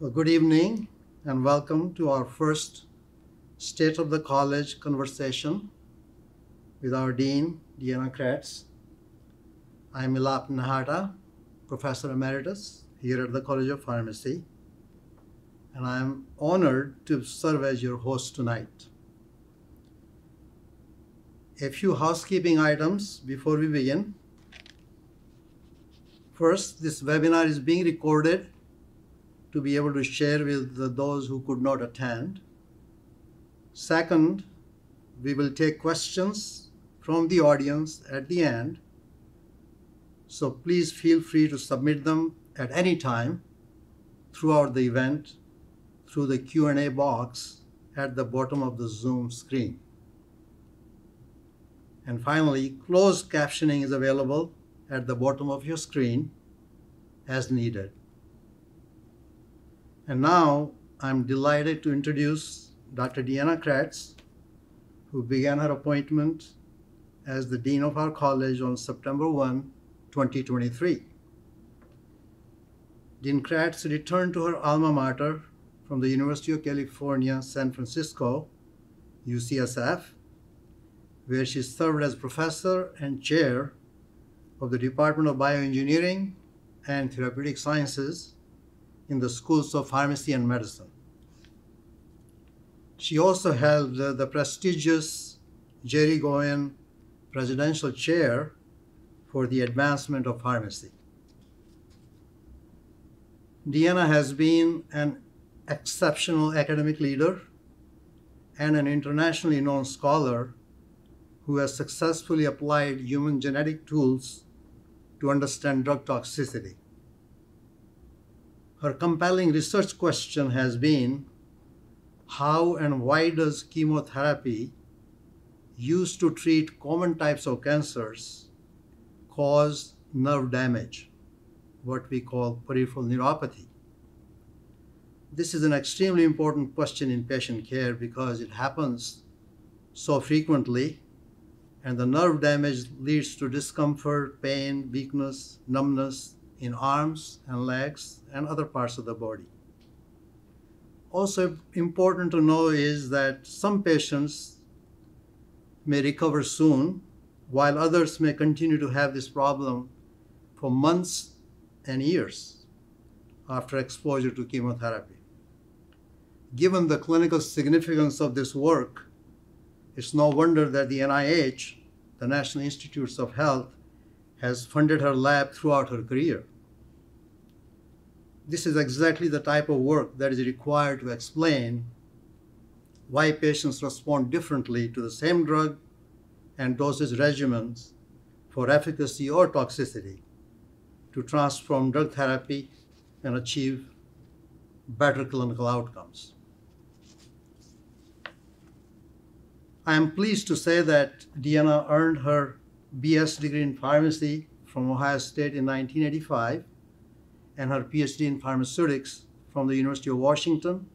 Well, good evening and welcome to our first State of the College conversation with our Dean, Deanna Kroetz. I'm Milap Nahata, Professor Emeritus here at the College of Pharmacy, and I'm honored to serve as your host tonight. A few housekeeping items before we begin. First, this webinar is being recorded to be able to share with those who could not attend. Second, we will take questions from the audience at the end. So please feel free to submit them at any time throughout the event through the Q&A box at the bottom of the Zoom screen. And finally, closed captioning is available at the bottom of your screen as needed. And now I'm delighted to introduce Dr. Deanna Kroetz, who began her appointment as the Dean of our college on September 1, 2023. Dean Kroetz returned to her alma mater from the University of California, San Francisco, UCSF, where she served as professor and chair of the Department of Bioengineering and Therapeutic Sciences in the schools of pharmacy and medicine. She also held the, prestigious Jerry Goyan Presidential Chair for the Advancement of Pharmacy. Deanna has been an exceptional academic leader and an internationally known scholar who has successfully applied human genetic tools to understand drug toxicity. Her compelling research question has been how and why does chemotherapy used to treat common types of cancers cause nerve damage, what we call peripheral neuropathy? This is an extremely important question in patient care because it happens so frequently and the nerve damage leads to discomfort, pain, weakness, numbness, in arms and legs and other parts of the body. Also important to know is that some patients may recover soon, while others may continue to have this problem for months and years after exposure to chemotherapy. Given the clinical significance of this work, it's no wonder that the NIH, the National Institutes of Health, has funded her lab throughout her career this is exactly the type of work that is required to explain why patients respond differently to the same drug and dosage regimens for efficacy or toxicity to transform drug therapy and achieve better clinical outcomes. I am pleased to say that Deanna earned her BS degree in pharmacy from Ohio State in 1985 and her PhD in pharmaceutics from the University of Washington.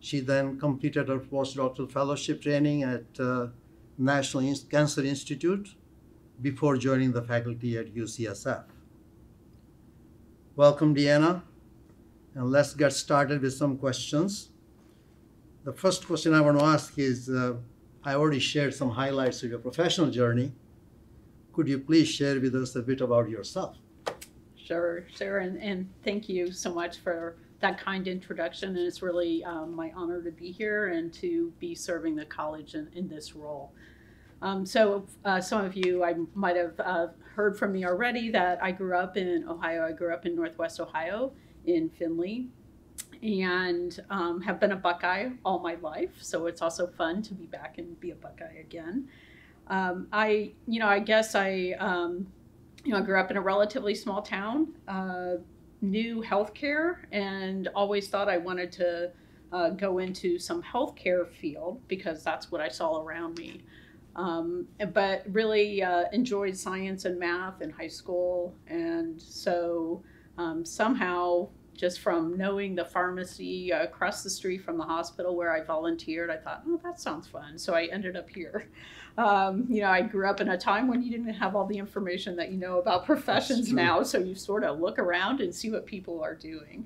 She then completed her postdoctoral fellowship training at uh, National Cancer Institute before joining the faculty at UCSF. Welcome, Deanna, and let's get started with some questions. The first question I want to ask is, uh, I already shared some highlights of your professional journey. Could you please share with us a bit about yourself? Sure, sure, and, and thank you so much for that kind introduction. And it's really um, my honor to be here and to be serving the college in, in this role. Um, so, uh, some of you I might have uh, heard from me already that I grew up in Ohio. I grew up in Northwest Ohio in Findlay and um, have been a Buckeye all my life. So, it's also fun to be back and be a Buckeye again. Um, I, you know, I guess I um, you know, I grew up in a relatively small town, uh, knew healthcare, and always thought I wanted to uh, go into some healthcare field because that's what I saw around me. Um, but really uh, enjoyed science and math in high school, and so um, somehow just from knowing the pharmacy across the street from the hospital where I volunteered, I thought, oh, that sounds fun. So I ended up here. Um, you know, I grew up in a time when you didn't have all the information that you know about professions now. So you sort of look around and see what people are doing.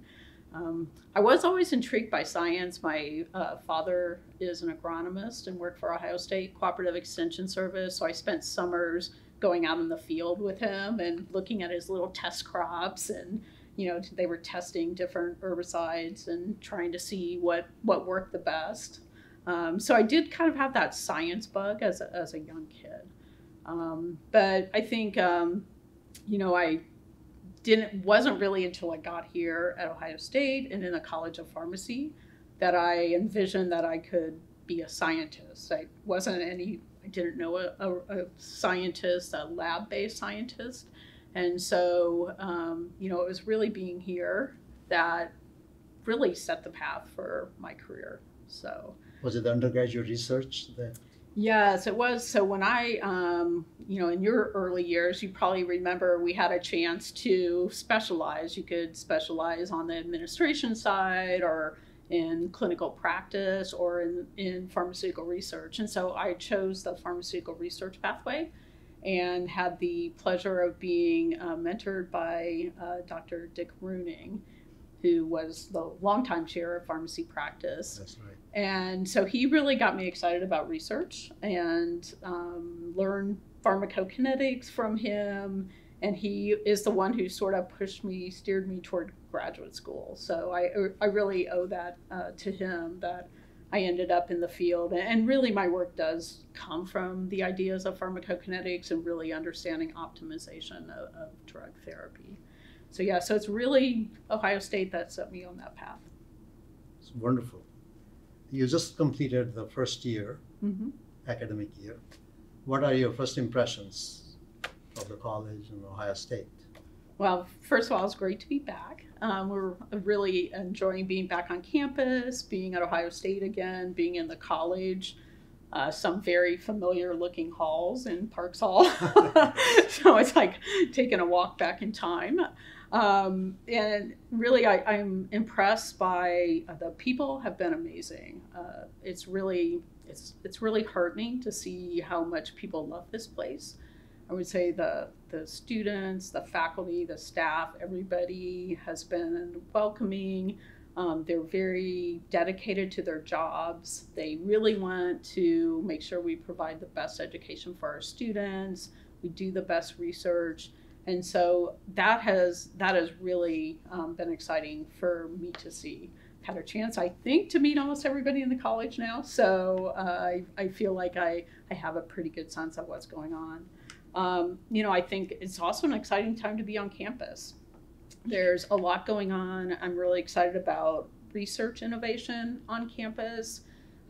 Um, I was always intrigued by science. My uh, father is an agronomist and worked for Ohio State Cooperative Extension Service, so I spent summers going out in the field with him and looking at his little test crops and you know they were testing different herbicides and trying to see what what worked the best. Um, so i did kind of have that science bug as a, as a young kid. Um, but i think um, you know i didn't wasn't really until i got here at ohio state and in the college of pharmacy that i envisioned that i could be a scientist. I wasn't any I didn't know a, a, a scientist, a lab based scientist. And so, um, you know, it was really being here that really set the path for my career. So, was it undergraduate research that? Yes, it was. So when I, um, you know, in your early years, you probably remember we had a chance to specialize. You could specialize on the administration side or in clinical practice or in, in pharmaceutical research. And so I chose the pharmaceutical research pathway and had the pleasure of being uh, mentored by uh, Dr. Dick Reuning, who was the longtime chair of pharmacy practice. That's right. And so he really got me excited about research and um, learned pharmacokinetics from him and he is the one who sort of pushed me, steered me toward graduate school. So I, I really owe that uh, to him that I ended up in the field. And really, my work does come from the ideas of pharmacokinetics and really understanding optimization of, of drug therapy. So, yeah, so it's really Ohio State that set me on that path. It's wonderful. You just completed the first year, mm-hmm. academic year. What are your first impressions of the college and Ohio State? Well, first of all, it's great to be back. Um, we're really enjoying being back on campus, being at Ohio State again, being in the college. Uh, some very familiar looking halls in Parks Hall. so it's like taking a walk back in time. Um, and really, I, am I'm impressed by uh, the people have been amazing. Uh, it's really it's it's really heartening to see how much people love this place. I would say the the students, the faculty, the staff, everybody has been welcoming. Um, they're very dedicated to their jobs. They really want to make sure we provide the best education for our students. We do the best research, and so that has that has really um, been exciting for me to see. Had a chance, I think, to meet almost everybody in the college now, so uh, I, I feel like I, I have a pretty good sense of what's going on. Um, you know, I think it's also an exciting time to be on campus. There's a lot going on. I'm really excited about research innovation on campus.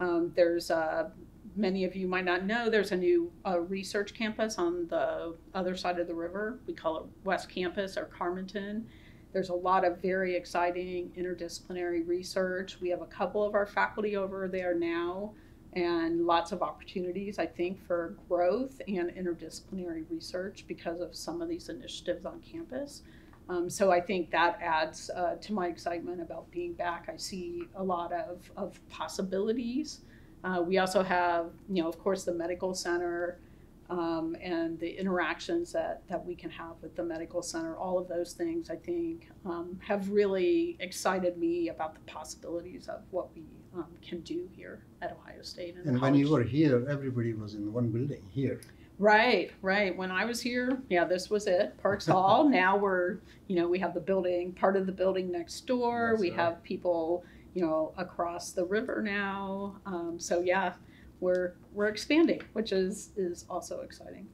Um, there's uh, many of you might not know there's a new uh, research campus on the other side of the river. We call it West Campus or Carmenton. There's a lot of very exciting interdisciplinary research. We have a couple of our faculty over there now and lots of opportunities, I think, for growth and interdisciplinary research because of some of these initiatives on campus. Um, so I think that adds uh, to my excitement about being back. I see a lot of, of possibilities. Uh, we also have, you know, of course, the medical center um, and the interactions that, that we can have with the medical center. All of those things, I think, um, have really excited me about the possibilities of what we um, can do here at Ohio State. And, and when you were here, everybody was in one building here. Right, right. When I was here, yeah, this was it, Parks Hall. now we're, you know, we have the building, part of the building next door. That's we right. have people, you know, across the river now. Um, so yeah, we're we're expanding, which is is also exciting.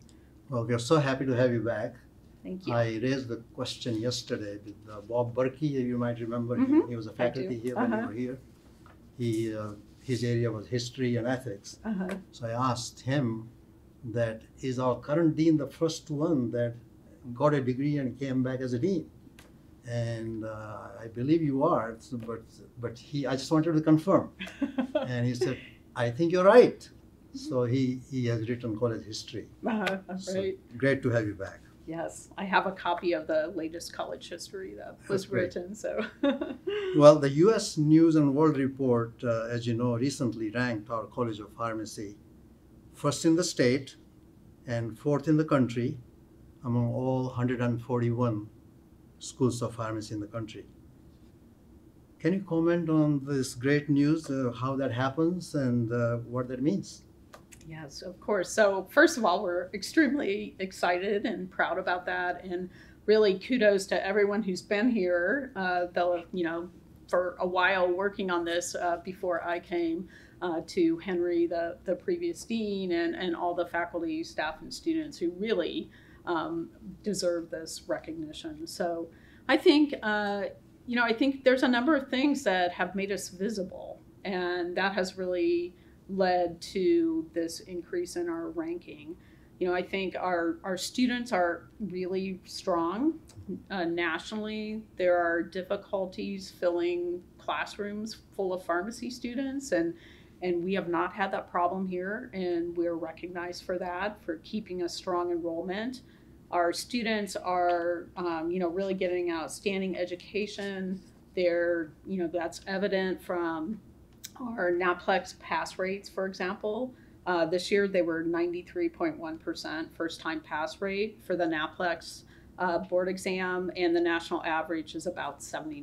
Well, we're so happy to have you back. Thank you. I raised the question yesterday with uh, Bob Buerki. You might remember mm-hmm. he was a faculty here when uh-huh. you were here he uh, his area was history and ethics. Uh-huh. So I asked him that is our current dean the first one that got a degree and came back as a dean, and uh, I believe you are. But but he I just wanted to confirm, and he said I think you're right. So he he has written college history. Uh-huh. So right. Great to have you back. Yes, I have a copy of the latest college history that was written. So, well, the U.S. News and World Report, uh, as you know, recently ranked our College of Pharmacy first in the state and fourth in the country among all 141 schools of pharmacy in the country. can you comment on this great news, uh, how that happens, and uh, what that means? Yes, of course. So, first of all, we're extremely excited and proud about that. And really, kudos to everyone who's been here, uh, the, you know, for a while working on this uh, before I came. Uh, to Henry, the, the previous dean, and, and all the faculty, staff, and students who really um, deserve this recognition. So I think, uh, you know, I think there's a number of things that have made us visible, and that has really led to this increase in our ranking. You know, I think our, our students are really strong uh, nationally. There are difficulties filling classrooms full of pharmacy students, and and we have not had that problem here, and we're recognized for that for keeping a strong enrollment. Our students are, um, you know, really getting outstanding education. They're, you know, that's evident from our NAPLEX pass rates, for example. Uh, this year they were 93.1% first time pass rate for the NAPLEX uh, board exam, and the national average is about 79%.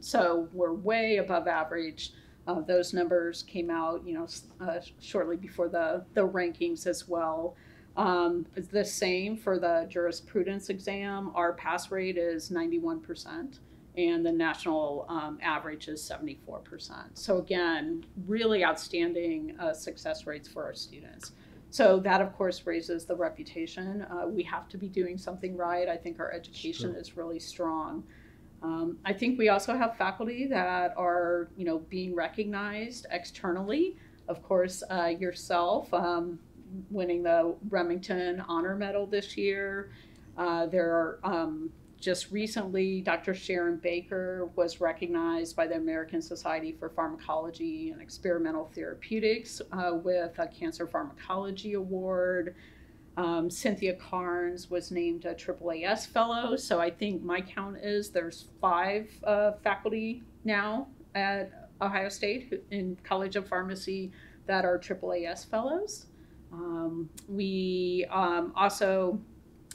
So we're way above average. Uh, those numbers came out, you know, uh, shortly before the, the rankings as well. Um, the same for the jurisprudence exam. Our pass rate is 91% and the national um, average is 74%. So again, really outstanding uh, success rates for our students. So that, of course, raises the reputation. Uh, we have to be doing something right. I think our education sure. is really strong. Um, I think we also have faculty that are, you know, being recognized externally. Of course, uh, yourself um, winning the Remington Honor Medal this year. Uh, there are um, just recently, Dr. Sharyn Baker was recognized by the American Society for Pharmacology and Experimental Therapeutics uh, with a Cancer Pharmacology Award. Um, Cynthia Carnes was named a AAAS fellow. So I think my count is there's five uh, faculty now at Ohio State in College of Pharmacy that are AAAS fellows. Um, we um, also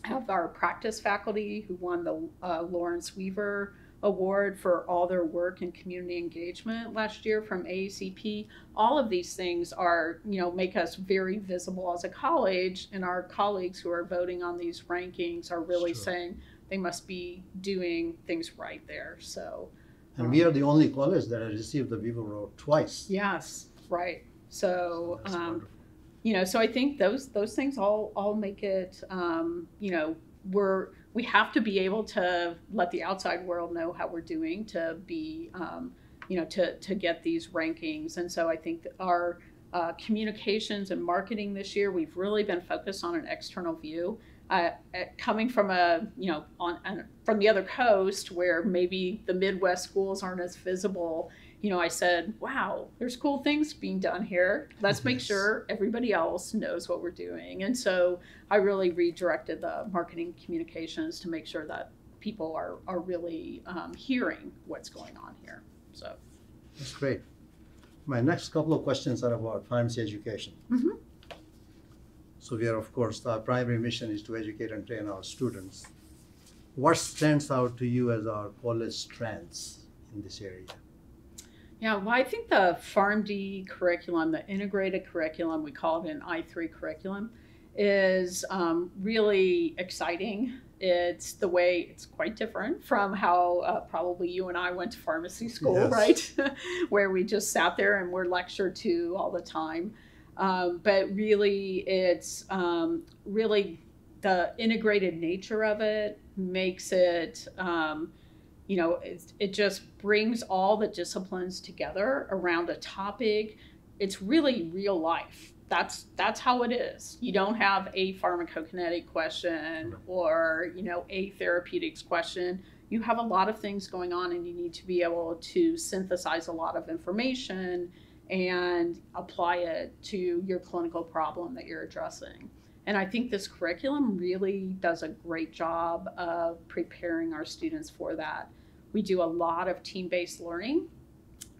have our practice faculty who won the uh, Lawrence Weaver Award for all their work in community engagement last year from AACP. All of these things are, you know, make us very visible as a college, and our colleagues who are voting on these rankings are really sure. saying they must be doing things right there. So, and um, we are the only college that has received the Weaver Award twice. Yes, right. So, um, you know, so I think those those things all all make it, um, you know, we're we have to be able to let the outside world know how we're doing to be, um, you know, to to get these rankings. And so I think our uh, communications and marketing this year, we've really been focused on an external view. Uh, coming from a you know on, on, from the other coast where maybe the Midwest schools aren't as visible you know, I said, wow, there's cool things being done here. Let's make sure everybody else knows what we're doing. And so I really redirected the marketing communications to make sure that people are, are really um, hearing what's going on here. So that's great. My next couple of questions are about pharmacy education. Mm-hmm. So we are, of course, our primary mission is to educate and train our students. What stands out to you as our college strengths in this area? Yeah, well, I think the PharmD curriculum, the integrated curriculum, we call it an I3 curriculum, is um, really exciting. It's the way it's quite different from how uh, probably you and I went to pharmacy school, yes. right? Where we just sat there and were lectured to all the time. Um, but really, it's um, really the integrated nature of it makes it um, you know, it, it just brings all the disciplines together around a topic. It's really real life. That's that's how it is. You don't have a pharmacokinetic question or you know a therapeutics question. You have a lot of things going on, and you need to be able to synthesize a lot of information and apply it to your clinical problem that you're addressing. And I think this curriculum really does a great job of preparing our students for that. We do a lot of team based learning.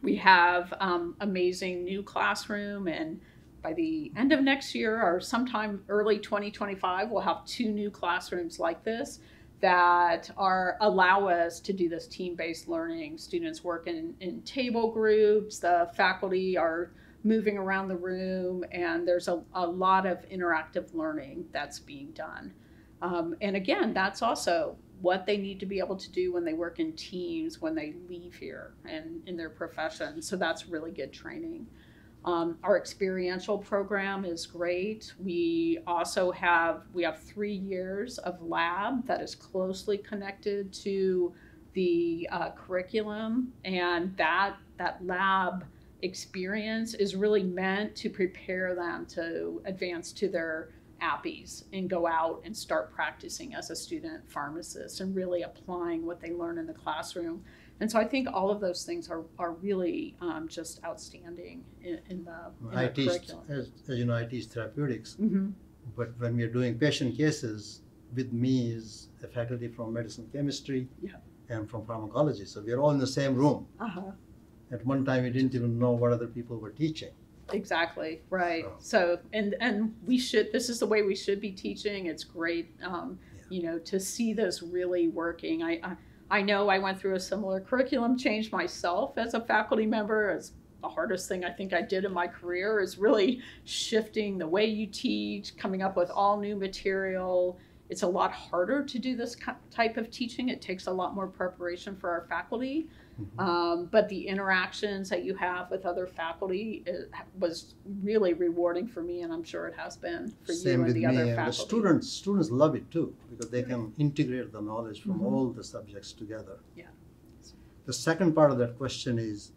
We have um, amazing new classroom, and by the end of next year or sometime early 2025, we'll have two new classrooms like this that are allow us to do this team-based learning. Students work in, in table groups, the faculty are moving around the room, and there's a, a lot of interactive learning that's being done. Um, and again, that's also what they need to be able to do when they work in teams when they leave here and in their profession. So that's really good training. Um, our experiential program is great. We also have we have three years of lab that is closely connected to the uh, curriculum, and that that lab experience is really meant to prepare them to advance to their APPEs and go out and start practicing as a student pharmacist and really applying what they learn in the classroom. And so I think all of those things are, are really um, just outstanding in, in the, in I the teach, curriculum. as, as you know, I teach therapeutics, hmm but when we are doing patient cases, with me is a faculty from medicine chemistry Yeah. and from pharmacology. So we are all in the same room. Uh-huh. At one time, we didn't even know what other people were teaching. Exactly right. So- So and and we should. This is the way we should be teaching. It's great, um, Yeah. you know, to see this really working. I, I I know I went through a similar curriculum change myself as a faculty member. as the hardest thing I think I did in my career is really shifting the way you teach, coming up with all new material. It's a lot harder to do this type of teaching. It takes a lot more preparation for our faculty. Mhm. Um, but the interactions that you have with other faculty was really rewarding for me, and I'm sure it has been for Same you and the other and the students students love it too because they can integrate the knowledge from Mhm. all the subjects together. Yeah. The second part of that question is,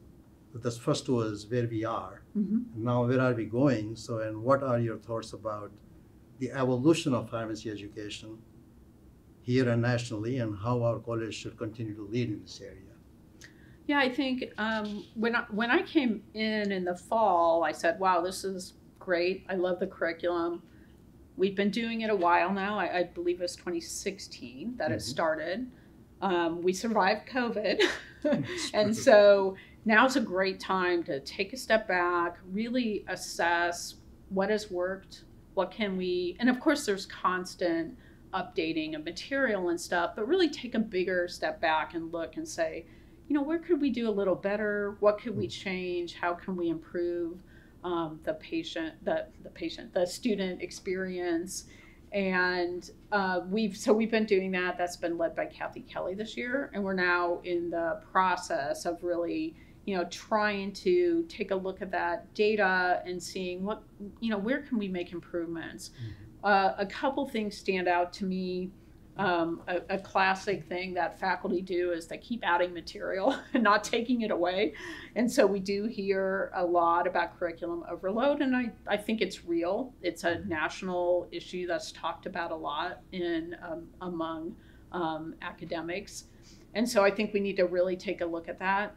the first was where we are. Mhm. Now, where are we going? So, and what are your thoughts about the evolution of pharmacy education here and nationally, and how our college should continue to lead in this area? Yeah, I think um, when I, when I came in in the fall, I said, "Wow, this is great. I love the curriculum." We've been doing it a while now. I, I believe was 2016 that it Mhm. started. Um, we survived COVID, and so now's a great time to take a step back, really assess what has worked, what can we, and of course, there's constant updating of material and stuff, but really take a bigger step back and look and say, you know, where could we do a little better? What could we change? How can we improve um, the patient, the the patient, the student experience? And uh, we've so we've been doing that. That's been led by Kathy Kelley this year, and we're now in the process of really, you know, trying to take a look at that data and seeing what, you know, where can we make improvements. Uh, a couple things stand out to me. Um, a, a classic thing that faculty do is they keep adding material and not taking it away. And so we do hear a lot about curriculum overload, and I, I think it's real. It's a national issue that's talked about a lot in um, among um, academics. And so I think we need to really take a look at that.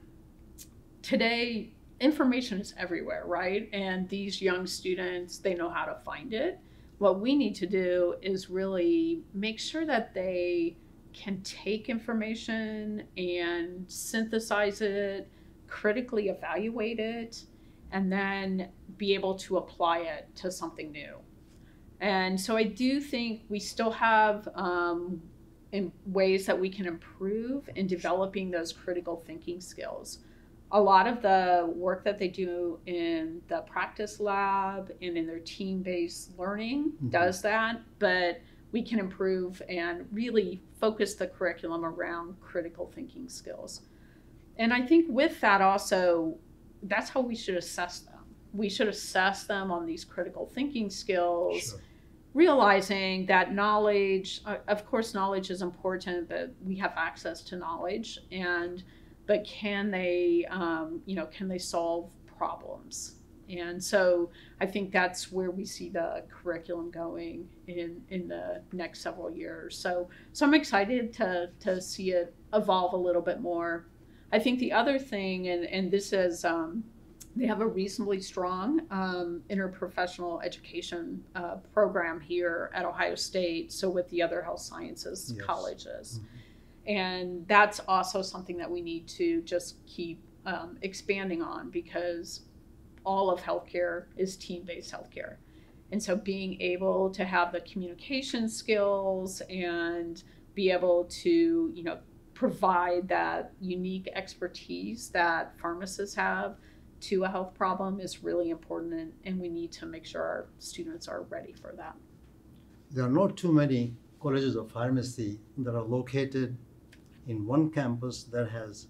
Today, information is everywhere, right? And these young students, they know how to find it what we need to do is really make sure that they can take information and synthesize it, critically evaluate it, and then be able to apply it to something new. And so I do think we still have um, in ways that we can improve in developing those critical thinking skills a lot of the work that they do in the practice lab and in their team based learning Mhm. does that, but we can improve and really focus the curriculum around critical thinking skills. And I think with that also, that's how we should assess them. We should assess them on these critical thinking skills Sure. realizing that knowledge uh, of course knowledge is important but we have access to knowledge and but can they um, you know can they solve problems and so i think that's where we see the curriculum going in in the next several years so so i'm excited to to see it evolve a little bit more i think the other thing and and this is um, they have a reasonably strong um, interprofessional education uh, program here at Ohio State, so with the other health sciences Yes. colleges. And that's also something that we need to just keep um, expanding on because all of healthcare is team based healthcare. And so being able to have the communication skills and be able to, you know, provide that unique expertise that pharmacists have to a health problem is really important, and, and we need to make sure our students are ready for that. There are not too many colleges of pharmacy that are located in one campus that has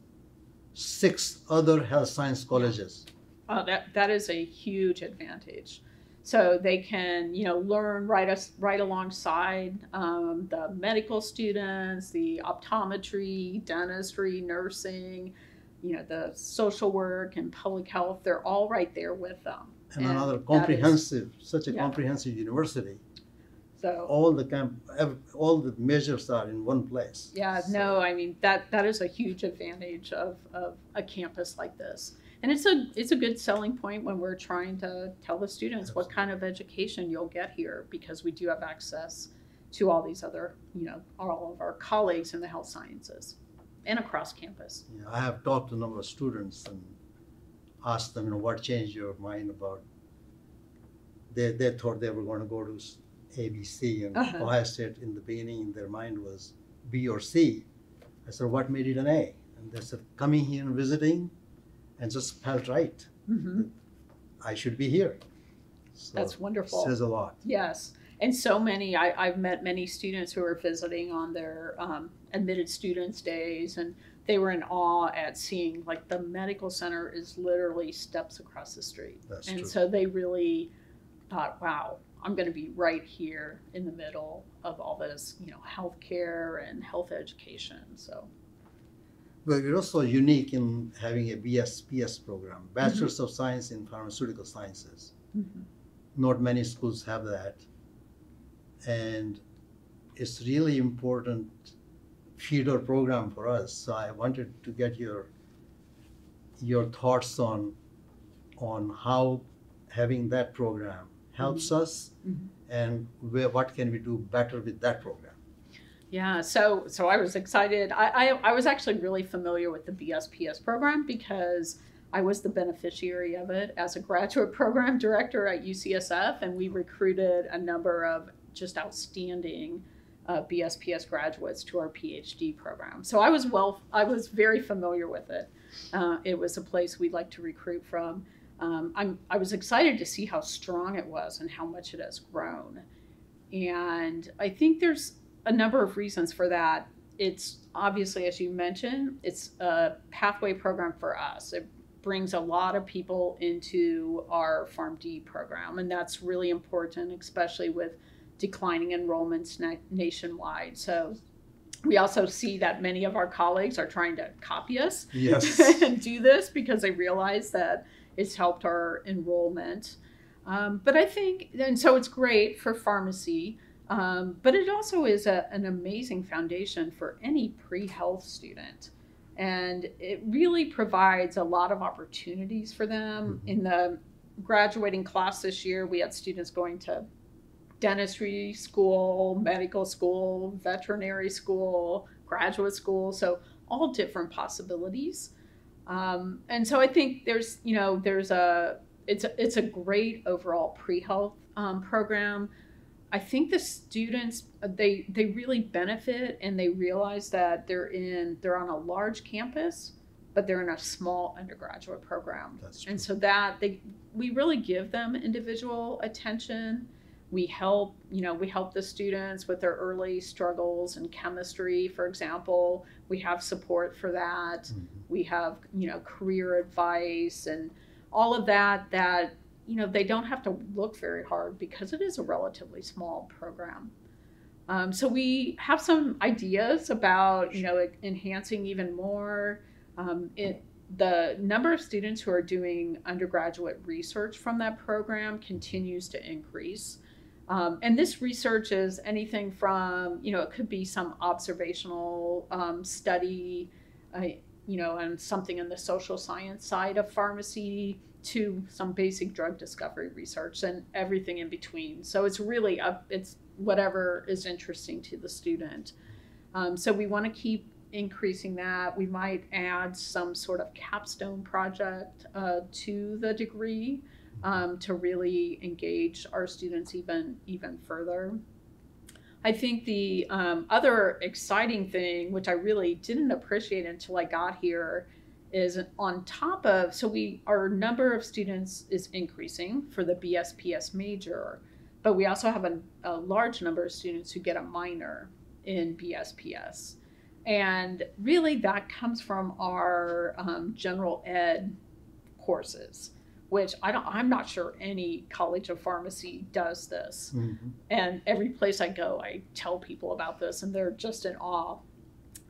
six other health science colleges. Uh, that that is a huge advantage. So they can, you know, learn right us right alongside um, the medical students, the optometry, dentistry, nursing, you know, the social work and public health. They're all right there with them. And, And another that is- comprehensive, such a Yeah. comprehensive university. So All the camp, all the measures are in one place. Yeah, So- no, I mean that that is a huge advantage of, of a campus like this. And it's a it's a good selling point when we're trying to tell the students what kind of education you'll get here because we do have access to all these other, you know, all of our colleagues in the health sciences and across campus. Yeah, I have talked to a number of students and asked them, you know, what changed your mind about? They, they thought they were going to go to ABC and Uh-huh. Ohio State in the beginning. In their mind was B or C. I said, what made it an A? And they said, coming here and visiting, and just felt right. hmm I should be here. So That's wonderful. Says a lot. Yes. And so many, I, I've met many students who are visiting on their um, admitted students days, and they were in awe at seeing like the medical center is literally steps across the street. That's and true. so they really thought, wow, I'm going to be right here in the middle of all this, you know, healthcare and health education. So, But we're also unique in having a BSPS program, mm-hmm. Bachelor's of Science in Pharmaceutical Sciences. Mm-hmm. Not many schools have that. And it's really important feeder program for us. So I wanted to get your your thoughts on on how having that program helps us Mhm. and where, what can we do better with that program. Yeah, so so I was excited. I, I, I was actually really familiar with the BSPS program because I was the beneficiary of it as a graduate program director at UCSF, and we recruited a number of just outstanding uh, BSPS graduates to our PhD program. So I was well, I was very familiar with it. Uh, it was a place we'd like to recruit from. Um, I'm, I was excited to see how strong it was and how much it has grown. And I think there's a number of reasons for that. It's obviously, as you mentioned, it's a pathway program for us. It brings a lot of people into our PharmD program, and that's really important, especially with declining enrollments na- nationwide. So we also see that many of our colleagues are trying to copy us Yes. and do this because they realize that it's helped our enrollment. Um, but I think, and so it's great for pharmacy, um, but it also is a, an amazing foundation for any pre health student. And it really provides a lot of opportunities for them. Mhm. In the graduating class this year, we had students going to dentistry school, medical school, veterinary school, graduate school. So, all different possibilities. Um, and so I think there's, you know, there's a, it's a, it's a great overall pre-health um, program. I think the students they they really benefit and they realize that they're in they're on a large campus, but they're in a small undergraduate program. That's true. And so that they we really give them individual attention. We help, you know, we help the students with their early struggles in chemistry, for example. We have support for that. Mhm. We have, you know, career advice and all of that that, you know, they don't have to look very hard because it is a relatively small program. Um, so we have some ideas about, you know, enhancing even more. Um, it, the number of students who are doing undergraduate research from that program continues to increase. Um, and this research is anything from, you know, it could be some observational um, study, uh, you know, and something in the social science side of pharmacy to some basic drug discovery research and everything in between. So it's really up, it's whatever is interesting to the student. Um, so we want to keep increasing that. We might add some sort of capstone project uh, to the degree um, to really engage our students even even further. I think the um, other exciting thing, which I really didn't appreciate until I got here, is on top of so we our number of students is increasing for the BSPS major, but we also have a, a large number of students who get a minor in BSPS. And really, that comes from our um, general ed courses which I don't, I'm not sure any college of pharmacy does this. Mm-hmm. And every place I go, I tell people about this, and they're just in awe.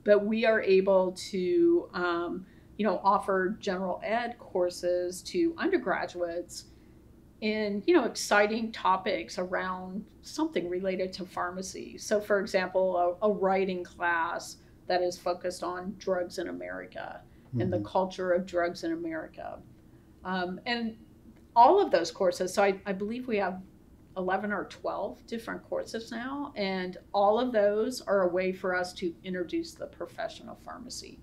But we are able to, um, you know, offer general ed courses to undergraduates in, you know, exciting topics around something related to pharmacy. So, for example, a, a writing class that is focused on drugs in America mm-hmm. and the mm-hmm. culture of drugs in America um, and all of those courses, so I, I believe we have 11 or 12 different courses now, and all of those are a way for us to introduce the professional pharmacy.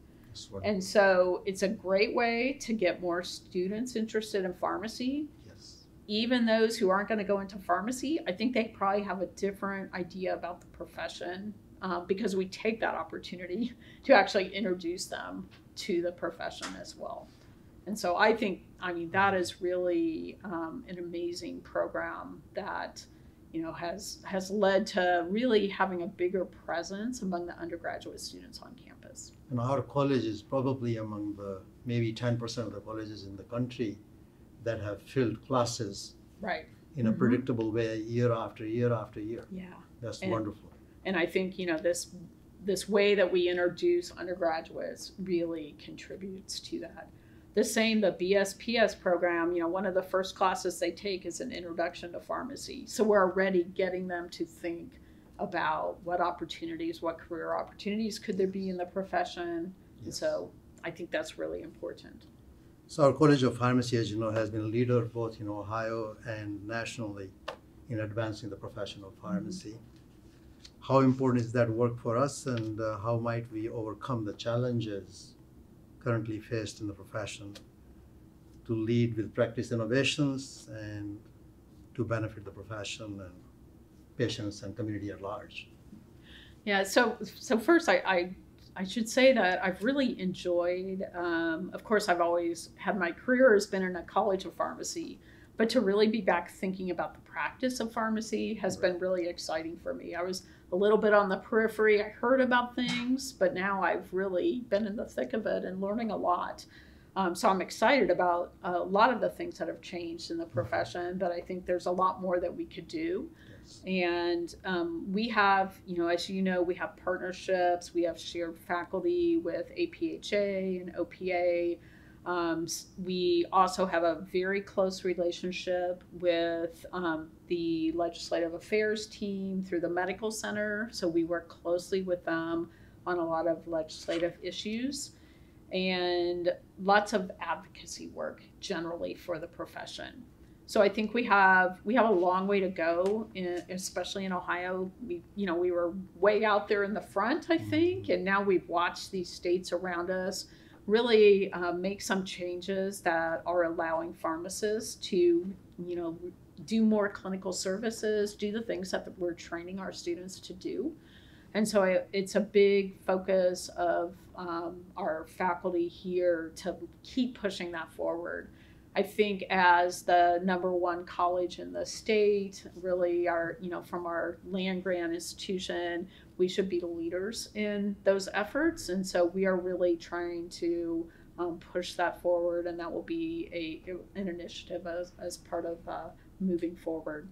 And so it's a great way to get more students interested in pharmacy. Yes. Even those who aren't going to go into pharmacy, I think they probably have a different idea about the profession um, because we take that opportunity to actually introduce them to the profession as well. And so I think, I mean, that is really um, an amazing program that, you know, has has led to really having a bigger presence among the undergraduate students on campus. And our college is probably among the maybe 10% of the colleges in the country that have filled classes right in a mm-hmm. predictable way year after year after year. Yeah. That's and, wonderful. And I think, you know, this this way that we introduce undergraduates really contributes to that the same the bsps program you know one of the first classes they take is an introduction to pharmacy so we're already getting them to think about what opportunities what career opportunities could there be in the profession yes. and so i think that's really important so our college of pharmacy as you know has been a leader both in ohio and nationally in advancing the profession of pharmacy mm-hmm. how important is that work for us and uh, how might we overcome the challenges currently faced in the profession to lead with practice innovations and to benefit the profession and patients and community at large. Yeah, so so first I, I, I should say that I've really enjoyed. Um, of course, I've always had my career has been in a college of pharmacy, but to really be back thinking about the practice of pharmacy has right. been really exciting for me. I was a little bit on the periphery. I heard about things, but now I've really been in the thick of it and learning a lot. Um, so I'm excited about a lot of the things that have changed in the mm-hmm. profession, but I think there's a lot more that we could do. Yes. And um, we have, you know, as you know, we have partnerships, we have shared faculty with APHA and OPA. Um, we also have a very close relationship with um, the legislative affairs team through the medical center. So we work closely with them on a lot of legislative issues and lots of advocacy work generally for the profession. So I think we have we have a long way to go, in, especially in Ohio. We you know we were way out there in the front, I think, and now we've watched these states around us really uh, make some changes that are allowing pharmacists to, you know, do more clinical services, do the things that we're training our students to do. And so I, it's a big focus of um, our faculty here to keep pushing that forward. I think as the number one college in the state, really our, you know, from our land grant institution, we should be the leaders in those efforts. And so we are really trying to um, push that forward, and that will be a, an initiative as, as part of uh, moving forward.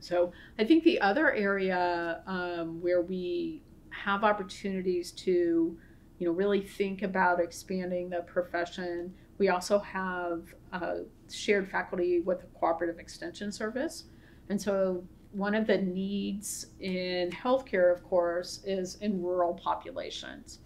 So I think the other area um, where we have opportunities to, you know, really think about expanding the profession we also have uh, shared faculty with a cooperative extension service. And so one of the needs in healthcare, of course, is in rural populations.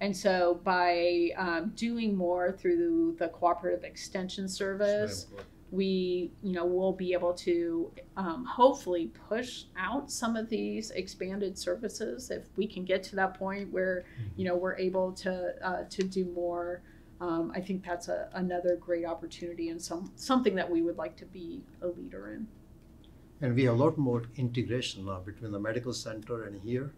And so by um, doing more through the cooperative extension service, we, you know, will be able to um, hopefully push out some of these expanded services if we can get to that point where, you know, we're able to uh, to do more um, I think that's a, another great opportunity and some something that we would like to be a leader in. And we have a lot more integration now between the medical center and here.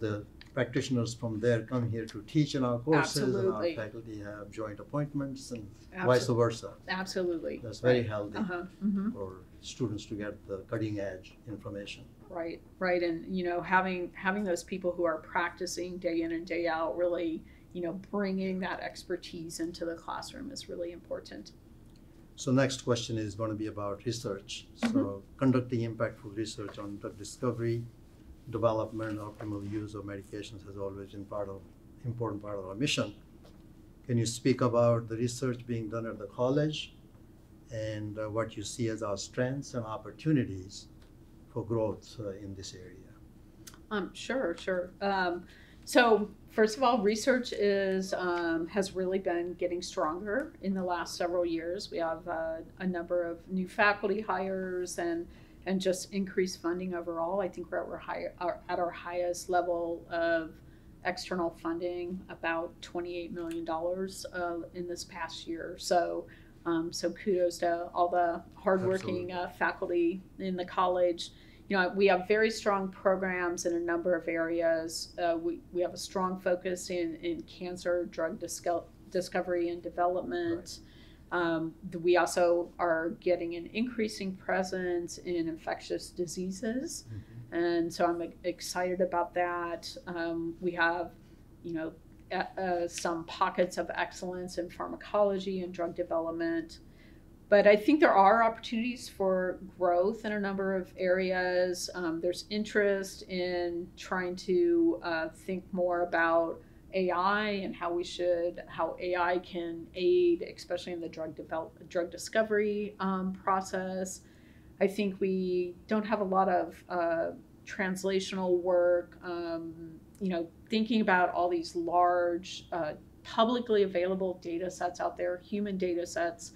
The practitioners from there come here to teach in our courses, Absolutely. and our faculty have joint appointments, and vice versa. Absolutely. That's very healthy Uh-huh. hmm for students to get the cutting edge information. Right, right, and you know, having having those people who are practicing day in and day out, really, you know, bringing that expertise into the classroom is really important. So next question is going to be about research. So conducting impactful research on drug discovery, development, optimal use of medications has always been part of important part of our mission. Can you speak about the research being done at the college and uh, what you see as our strengths and opportunities for growth uh, in this area? Um, sure, sure. Um, so first of all, research is um, has really been getting stronger in the last several years. We have uh, a number of new faculty hires and and just increased funding overall. I think we're at our, high, our, at our highest level of external funding, about $28 million uh, in this past year. So, um, so kudos to all the hardworking uh, faculty in the college. You know, we have very strong programs in a number of areas. Uh, we, we have a strong focus in, in cancer drug disco- discovery and development. Um, we also are getting an increasing presence in infectious diseases. And so I'm excited about that. Um, we have, you know, uh, some pockets of excellence in pharmacology and drug development. But I think there are opportunities for growth in a number of areas. Um, there's interest in trying to uh, think more about AI and how we should, how AI can aid, especially in the drug develop, drug discovery um, process. I think we don't have a lot of uh, translational work. Um, you know, thinking about all these large, uh, publicly available data sets out there, human data sets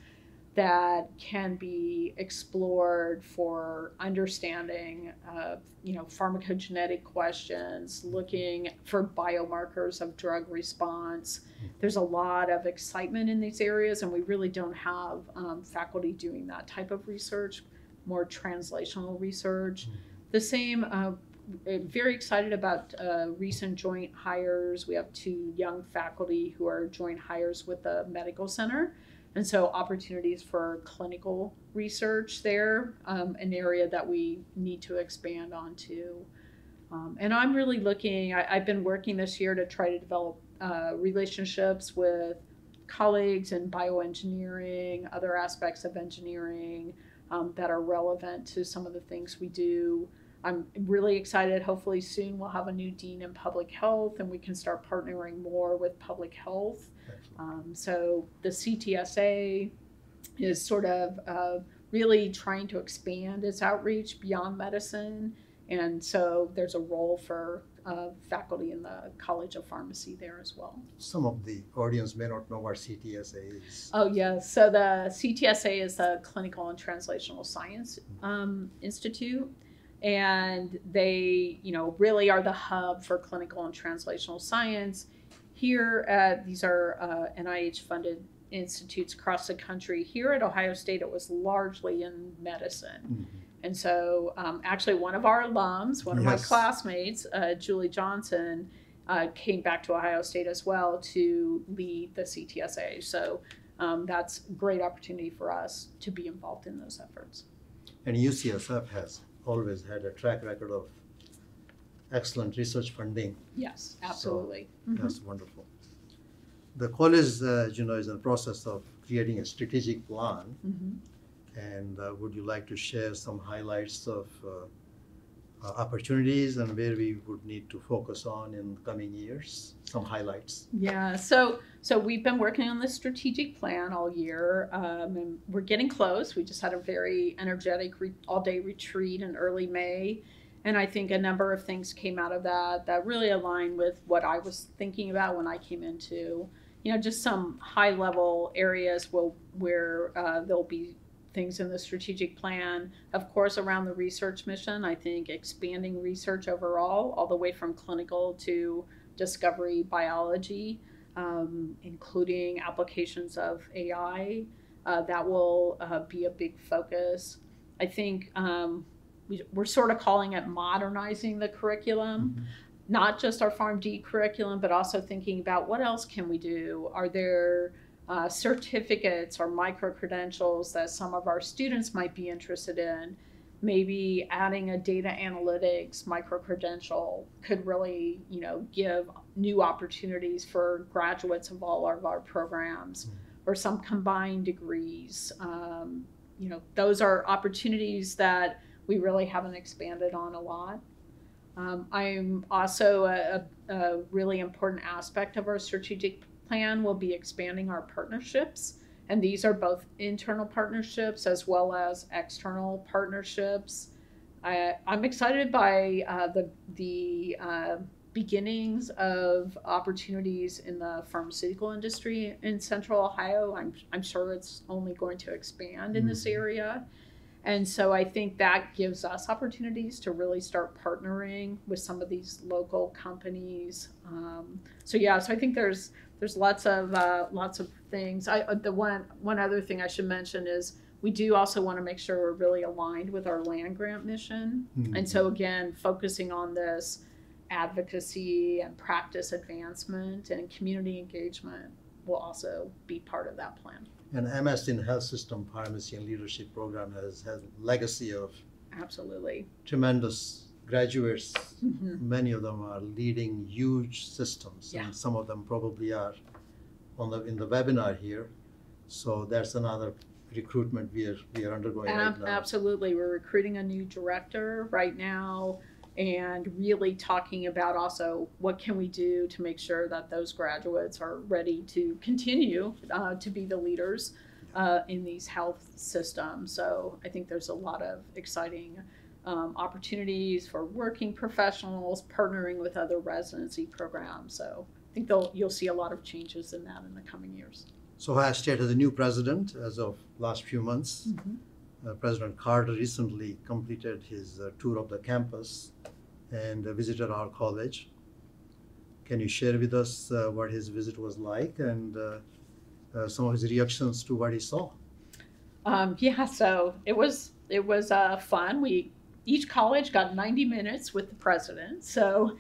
that can be explored for understanding of you know pharmacogenetic questions looking for biomarkers of drug response. There's a lot of excitement in these areas and we really don't have um, faculty doing that type of research more translational research. The same uh, very excited about uh, recent joint hires. We have two young faculty who are joint hires with the medical center. And so, opportunities for clinical research there, um, an area that we need to expand onto. Um, and I'm really looking, I, I've been working this year to try to develop uh, relationships with colleagues in bioengineering, other aspects of engineering um, that are relevant to some of the things we do. I'm really excited. Hopefully, soon we'll have a new dean in public health and we can start partnering more with public health. Um, so, the CTSA is sort of uh, really trying to expand its outreach beyond medicine. And so, there's a role for uh, faculty in the College of Pharmacy there as well. Some of the audience may not know what CTSA is. Oh, yes. So, the CTSA is the Clinical and Translational Science um, Institute and they you know really are the hub for clinical and translational science. Here at these are uh, nih funded institutes across the country. Here at ohio state it was largely in medicine. Mhm. and so um, actually one of our alums one of my classmates uh, julie johnson uh, came back to ohio state as well to lead the ctsa so um, that's a great opportunity for us to be involved in those efforts. And UCSF has always had a track record of excellent research funding. yes absolutely Mhm. That's wonderful. The college, uh, you know, is in the process of creating a strategic plan. Mhm. And uh, would you like to share some highlights of uh, opportunities and where we would need to focus on in coming years? Some highlights. Yeah, so so we've been working on this strategic plan all year, um, and we're getting close. We just had a very energetic re- all-day retreat in early May, and I think a number of things came out of that that really align with what I was thinking about when I came into, you know, just some high-level areas where where uh, there'll be things in the strategic plan. Of course, around the research mission, I think expanding research overall, all the way from clinical to discovery biology, um, including applications of AI. Uh, that will uh, be a big focus. I think um, we, we're sort of calling it modernizing the curriculum. Mm-hmm. Not just our PharmD curriculum, but also thinking about what else can we do? Are there uh, certificates or micro credentials that some of our students might be interested in? Maybe adding a data analytics micro credential could really, you know, give new opportunities for graduates of all of our programs, or some combined degrees. Um, you know, those are opportunities that we really haven't expanded on a lot. Um, I'm also a, a, really important aspect of our strategic plan will be expanding our partnerships. And these are both internal partnerships as well as external partnerships. I, am excited by uh, the, the uh, beginnings of opportunities in the pharmaceutical industry in Central Ohio. I'm, I'm sure it's only going to expand in mm-hmm. this area. And so I think that gives us opportunities to really start partnering with some of these local companies. Um, so yeah, so I think there's there's lots of uh, lots of things. I uh, the one one other thing I should mention is we do also want to make sure we're really aligned with our land grant mission. Mm-hmm. And so again, focusing on this advocacy and practice advancement and community engagement will also be part of that plan. And MS in Health System Pharmacy and Leadership Program has has legacy of absolutely tremendous graduates. Mm-hmm. Many of them are leading huge systems, yeah. and some of them probably are on the in the webinar here. So that's another recruitment we are we are undergoing Ab- right. Absolutely, we're recruiting a new director right now and really talking about also what can we do to make sure that those graduates are ready to continue uh, to be the leaders uh, in these health systems. So I think there's a lot of exciting um, opportunities for working professionals partnering with other residency programs. So I think you'll see a lot of changes in that in the coming years. So Ohio State has a new president as of last few months. Mm-hmm. Uh, President Carter recently completed his uh, tour of the campus and uh, visited our college. Can you share with us uh, what his visit was like and uh, some of his reactions to what he saw? Um, yeah, so it was it was fun. We each college got 90 minutes with the president, so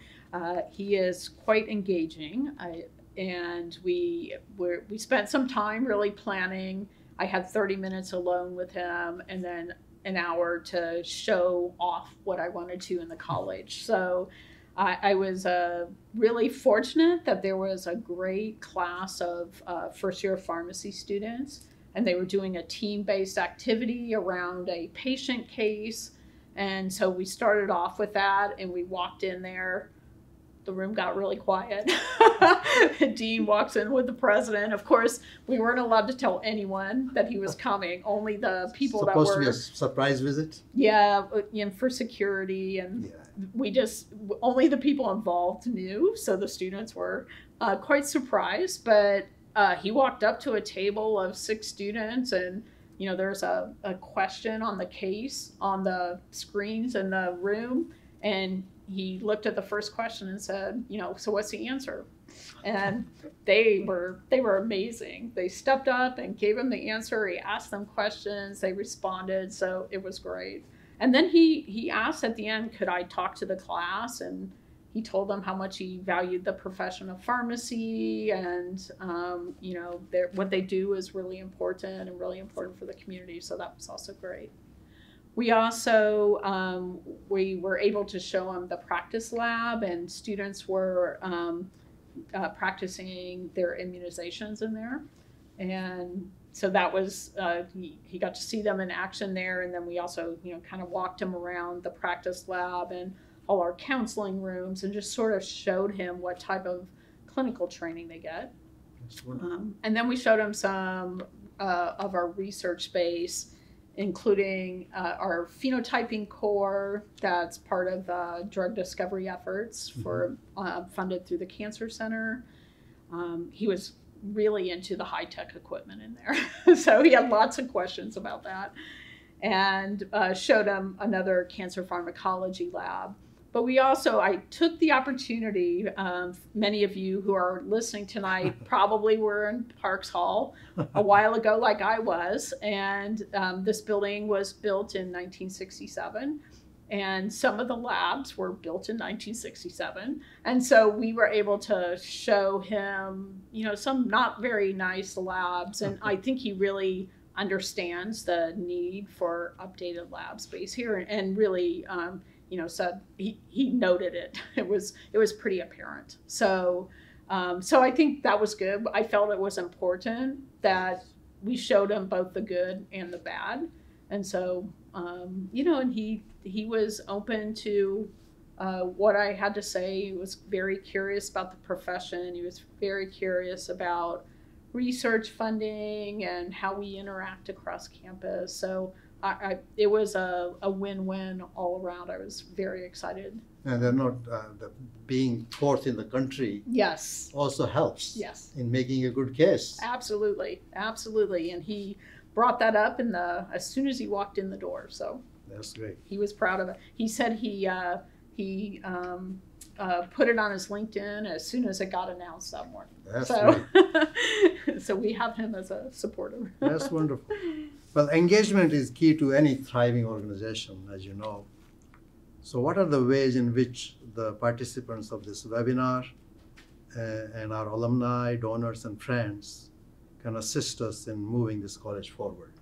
he is quite engaging. I, and we we spent some time really planning I had 30 minutes alone with him and then an hour to show off what I wanted to in the college. So I, I was uh, really fortunate that there was a great class of uh, first year pharmacy students, and they were doing a team based activity around a patient case. And so we started off with that, and we walked in there the room got really quiet. Dean walks in with the president. Of course, we weren't allowed to tell anyone that he was coming. Only the people Supposed that were Supposed to be a surprise visit. Yeah, and for security, and yeah. we just only the people involved knew. So the students were uh, quite surprised. But uh, he walked up to a table of six students and you know there's a, a question on the case on the screens in the room and he looked at the first question and said, you know, so what's the answer? And they were they were amazing. They stepped up and gave him the answer. He asked them questions. They responded. So it was great. And then he he asked at the end, could I talk to the class? And he told them how much he valued the profession of pharmacy and um, you know what they do is really important and really important for the community. So that was also great. We also um, we were able to show them the practice lab, and students were um, uh, practicing their immunizations in there, and so that was uh, he, he got to see them in action there, and then we also you know kind of walked him around the practice lab and all our counseling rooms, and just sort of showed him what type of clinical training they get. Um, and then we showed him some uh, of our research base including uh, our phenotyping core that's part of uh, drug discovery efforts mm-hmm. for uh, funded through the cancer center. Um, he was really into the high-tech equipment in there. So he had lots of questions about that. And uh, showed him another cancer pharmacology lab but we also, I took the opportunity. Um, many of you who are listening tonight probably were in Parks Hall a while ago, like I was. And um, this building was built in 1967. And some of the labs were built in 1967. And so we were able to show him, you know, some not very nice labs. And I think he really understands the need for updated lab space here and really um, you know said he, he noted it. It was it was pretty apparent. So um, so i think that was good. I felt it was important that we showed him both the good and the bad. And so um, you know and he he was open to uh, what i had to say. He was very curious about the profession. He was very curious about research funding and how we interact across campus. So I, I, it was a, a win-win all around. I was very excited. And they're not uh, the, being fourth in the country. Yes. Also helps. Yes. In making a good case. Absolutely, absolutely. And he brought that up in the as soon as he walked in the door. So that's great. He was proud of it. He said he uh, he um, uh, put it on his LinkedIn as soon as it got announced that morning. That's so, so we have him as a supporter. That's wonderful. Well, engagement is key to any thriving organization, as you know. So, what are the ways in which the participants of this webinar uh, and our alumni, donors, and friends can assist us in moving this college forward?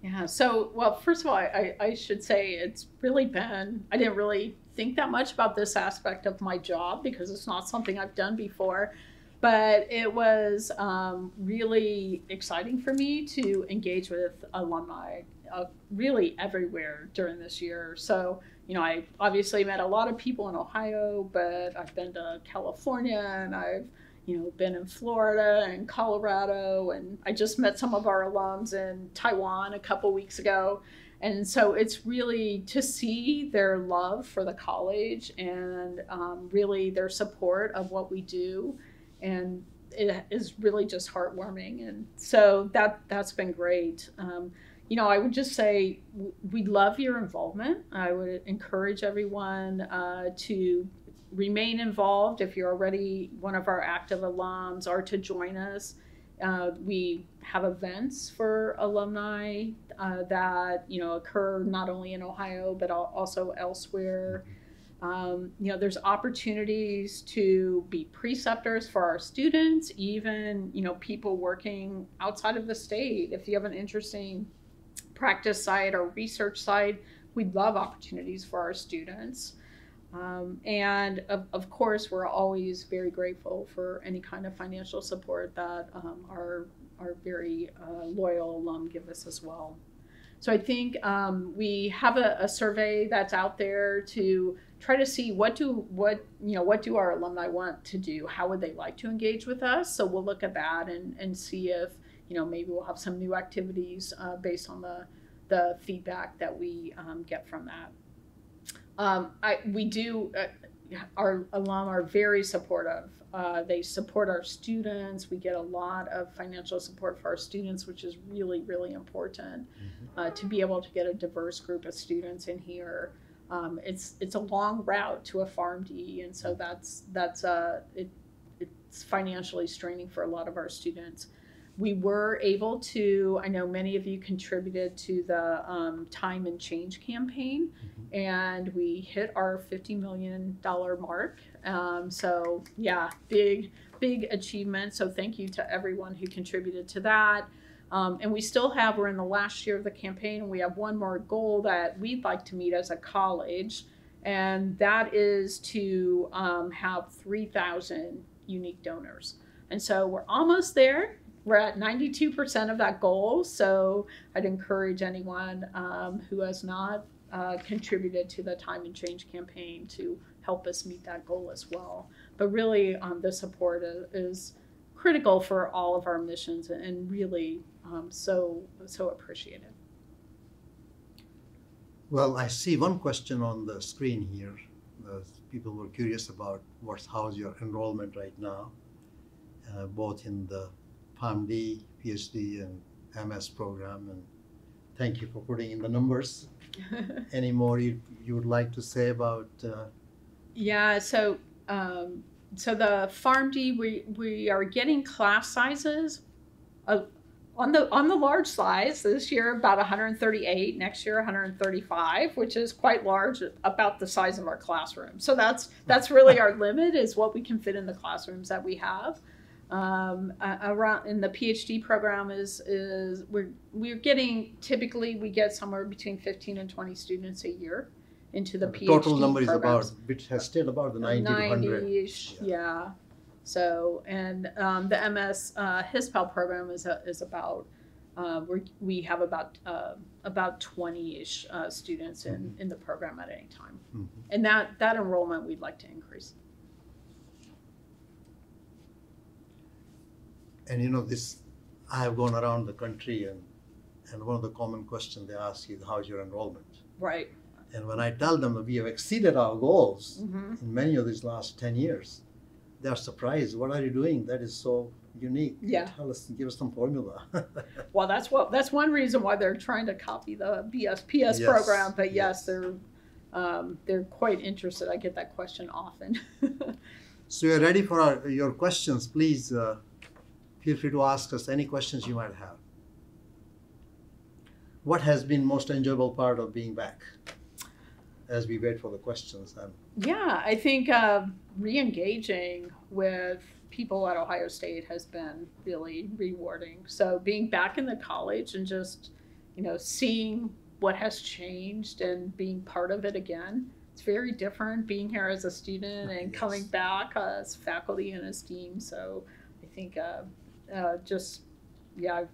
Yeah, so, well, first of all, I, I should say it's really been, I didn't really think that much about this aspect of my job because it's not something I've done before. But it was um, really exciting for me to engage with alumni uh, really everywhere during this year. So, you know, I obviously met a lot of people in Ohio, but I've been to California and I've, you know, been in Florida and Colorado, and I just met some of our alums in Taiwan a couple weeks ago. And so it's really to see their love for the college and um, really their support of what we do. And it is really just heartwarming. And so that, that's been great. Um, you know, I would just say we love your involvement. I would encourage everyone uh, to remain involved if you're already one of our active alums or to join us. Uh, we have events for alumni uh, that you know occur not only in Ohio but also elsewhere. Um, you know, there's opportunities to be preceptors for our students, even you know people working outside of the state. If you have an interesting practice site or research site, we'd love opportunities for our students. Um, and of, of, course, we're always very grateful for any kind of financial support that um, our, our very uh, loyal alum give us as well. So I think um, we have a, a, survey that's out there to try to see what do what you know what do our alumni want to do? How would they like to engage with us? So we'll look at that and, and see if you know maybe we'll have some new activities uh, based on the the feedback that we um, get from that. Um, I, we do, uh, our alum are very supportive. Uh, they support our students. We get a lot of financial support for our students, which is really, really important mm-hmm. uh, to be able to get a diverse group of students in here. Um, it's it's a long route to a PharmD, and so mm-hmm. that's that's uh, it, it's financially straining for a lot of our students we were able to i know many of you contributed to the um, time and change campaign mm-hmm. and we hit our 50 million dollar mark. Um, so yeah big big achievement. So thank you to everyone who contributed to that. Um, and we still have we're in the last year of the campaign and we have one more goal that we'd like to meet as a college and that is to um, have 3000 unique donors. And so we're almost there we're at 92% of that goal. So I'd encourage anyone um, who has not uh, contributed to the Time and Change campaign to help us meet that goal as well. But really, um, the support is, critical for all of our missions and really um, so so appreciated. Well, I see one question on the screen here. Uh, people were curious about what's how's your enrollment right now, uh, both in the PharmD, PhD, and MS program, and thank you for putting in the numbers. Any more you, you would like to say about? Uh, yeah, so um, so the PharmD we we are getting class sizes on the on the large size this year about 138 next year 135 which is quite large about the size of our classroom so that's that's really our limit is what we can fit in the classrooms that we have um, around in the phd program is is we're we're getting typically we get somewhere between 15 and 20 students a year into the, the PhD total number programs. is about which has stayed about the 90 90 to 100 yeah. yeah. So, and um, the MS uh, HSPAL program is, a, is about, uh, we we have about uh, about 20-ish uh, students in, mm-hmm. in the program at any time. Mm-hmm. And that, that enrollment we'd like to increase. And you know, this, I have gone around the country and, and one of the common questions they ask is, how's your enrollment? Right. And when I tell them that we have exceeded our goals mm-hmm. in many of these last 10 years, they are surprised. What are you doing? That is so unique. Yeah. Tell us, give us some formula. well, that's what that's one reason why they're trying to copy the BSPS yes. program. But yes, yes they're um, they're quite interested. I get that question often. so you're ready for our, your questions. Please uh, feel free to ask us any questions you might have. What has been most enjoyable part of being back? As we wait for the questions, and yeah, I think uh, re-engaging with people at Ohio State has been really rewarding. So being back in the college and just, you know, seeing what has changed and being part of it again. It's very different being here as a student and yes. coming back as faculty and as dean. So I think uh, uh, just, yeah,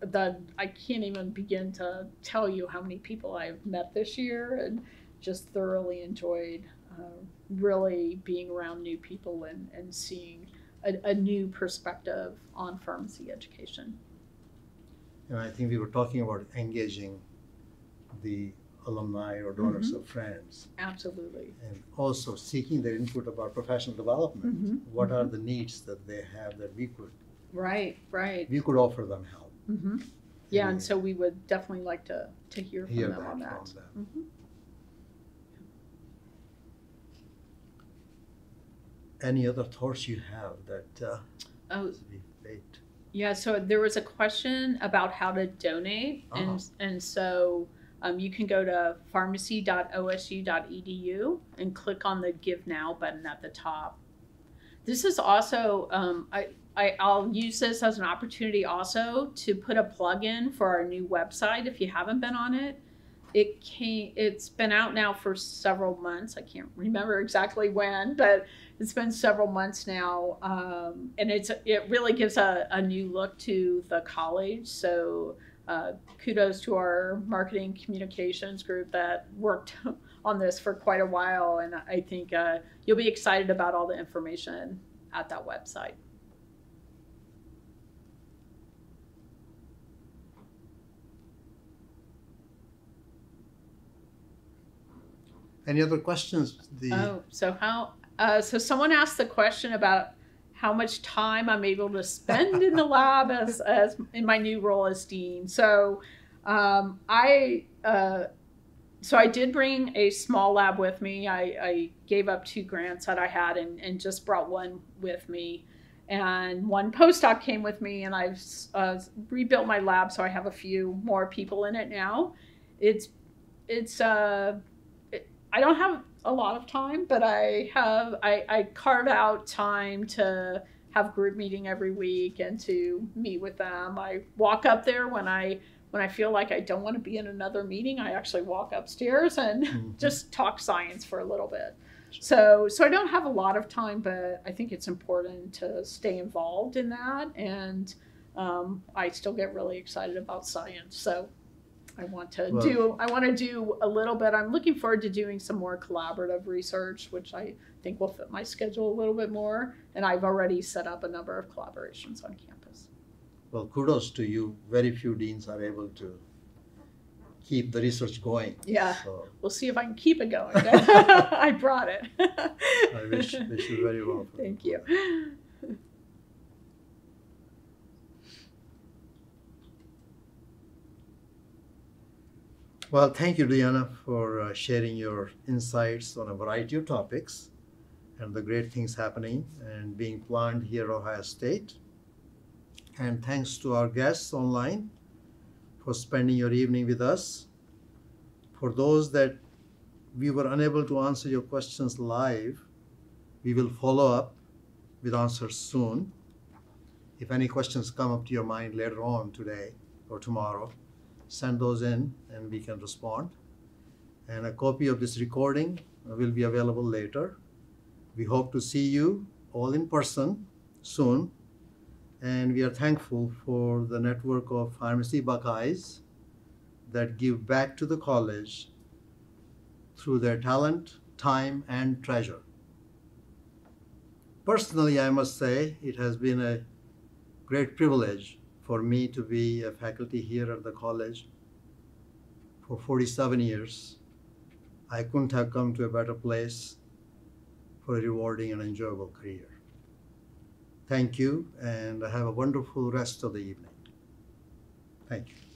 that I can't even begin to tell you how many people I've met this year and just thoroughly enjoyed uh, really being around new people and, and seeing a, a, new perspective on pharmacy education. And I think we were talking about engaging the alumni or donors mm-hmm. friends. Absolutely. And also seeking their input about professional development. Mm-hmm. What mm-hmm. are the needs that they have that we could Right, right. You could offer them help. Mm-hmm. Yeah, and so we would definitely like to, to hear from hear them on that. that. Mm-hmm. any other thoughts you have that uh, oh, Yeah, so there was a question about how to donate, uh-huh. and and so um, you can go to pharmacy.osu.edu and click on the Give Now button at the top. This is also um, I, I I'll use this as an opportunity also to put a plug in for our new website if you haven't been on it. It came it's been out now for several months. I can't remember exactly when but it's been several months now um, and it's it really gives a, a, new look to the college. So uh, kudos to our marketing communications group that worked on this for quite a while and i think uh, you'll be excited about all the information at that website Any other questions? The oh, so how? Uh, so someone asked the question about how much time I'm able to spend in the lab as, as in my new role as dean. So um, I uh, so I did bring a small lab with me. I, I, gave up two grants that I had and, and just brought one with me. And one postdoc came with me, and I've uh, rebuilt my lab, so I have a few more people in it now. It's it's uh, I don't have a lot of time, but I have I, I carve out time to have group meeting every week and to meet with them. I walk up there when I when I feel like I don't want to be in another meeting. I actually walk upstairs and mm-hmm. just talk science for a little bit. So so I don't have a lot of time, but I think it's important to stay involved in that, and um, I still get really excited about science. So I want to well, do I want to do a little bit. I'm looking forward to doing some more collaborative research, which I think will fit my schedule a little bit more. And I've already set up a number of collaborations on campus. Well, kudos to you. Very few deans are able to keep the research going. Yeah. So. We'll see if I can keep it going. I brought it. I wish, wish you very well. Thank you. Well, thank you, Deanna, for uh, sharing your insights on a variety of topics and the great things happening and being planned here at Ohio State. And thanks to our guests online for spending your evening with us. For those that we were unable to answer your questions live, we will follow up with answers soon. If any questions come up to your mind later on today or tomorrow, send those in and we can respond. And a copy of this recording will be available later. We hope to see you all in person soon. And we are thankful for the network of Pharmacy Buckeyes that give back to the college through their talent, time, and treasure. Personally, I must say it has been a great privilege for me to be a faculty here at the college for 47 years. I couldn't have come to a better place for a rewarding and enjoyable career. Thank you, and have a wonderful rest of the evening. Thank you.